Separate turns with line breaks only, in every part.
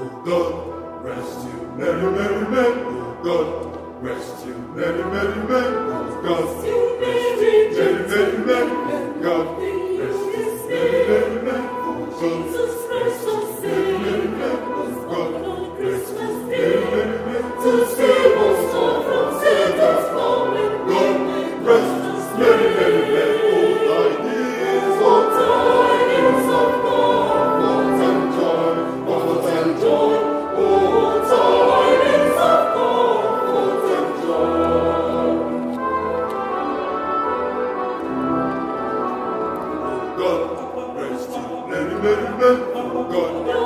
oh God, rest you merry, merry men, oh God, rest you merry, merry men, oh God. God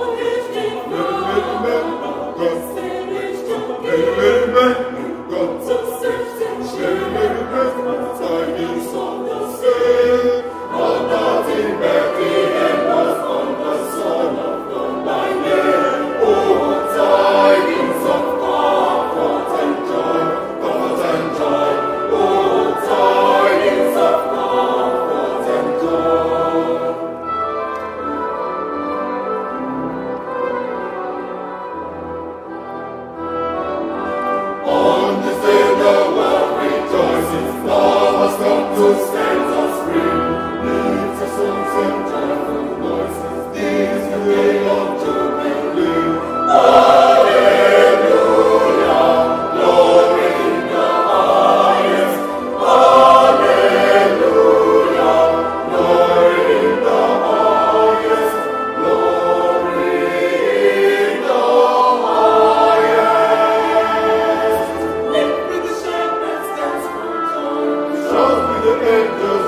and the